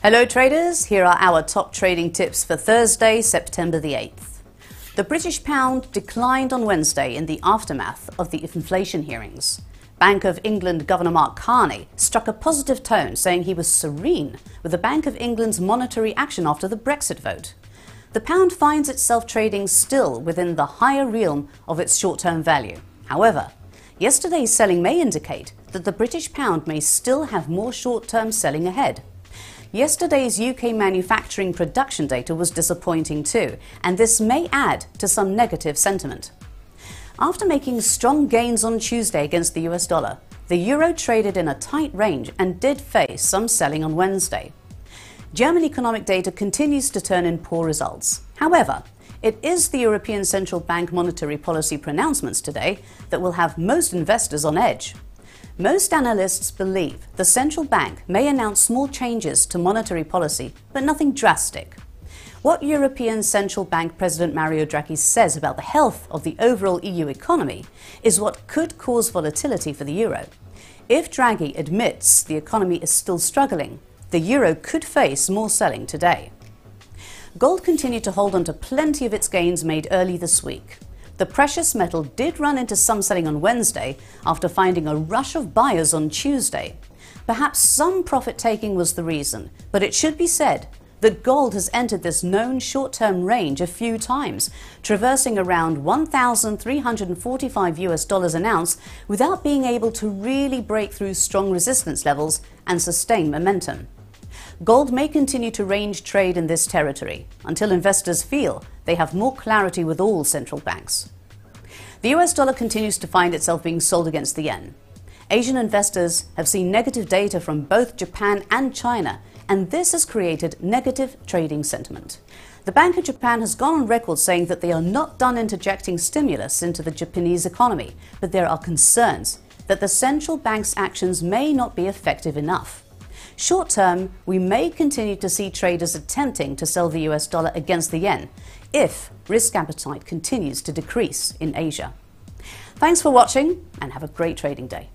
Hello traders, here are our top trading tips for Thursday, September the 8th. The British pound declined on Wednesday in the aftermath of the inflation hearings. Bank of England Governor Mark Carney struck a positive tone, saying he was serene with the Bank of England's monetary action after the Brexit vote. The pound finds itself trading still within the higher realm of its short term value. However, yesterday's selling may indicate that the British pound may still have more short term selling ahead. Yesterday's UK manufacturing production data was disappointing too, and this may add to some negative sentiment. After making strong gains on Tuesday against the US dollar, the euro traded in a tight range and did face some selling on Wednesday. German economic data continues to turn in poor results. However, it is the European Central Bank monetary policy pronouncements today that will have most investors on edge. Most analysts believe the central bank may announce small changes to monetary policy, but nothing drastic. What European Central Bank President Mario Draghi says about the health of the overall EU economy is what could cause volatility for the euro. If Draghi admits the economy is still struggling, the euro could face more selling today. Gold continued to hold on to plenty of its gains made early this week. The precious metal did run into some selling on Wednesday after finding a rush of buyers on Tuesday. Perhaps some profit taking was the reason, but it should be said that gold has entered this known short term range a few times, traversing around 1,345 US dollars an ounce without being able to really break through strong resistance levels and sustain momentum. Gold may continue to range trade in this territory until investors feel they have more clarity with all central banks. The US dollar continues to find itself being sold against the yen. Asian investors have seen negative data from both Japan and China, and this has created negative trading sentiment. The Bank of Japan has gone on record saying that they are not done interjecting stimulus into the Japanese economy, but there are concerns that the central bank's actions may not be effective enough. Short term, we may continue to see traders attempting to sell the US dollar against the yen if risk appetite continues to decrease in Asia. Thanks for watching and have a great trading day.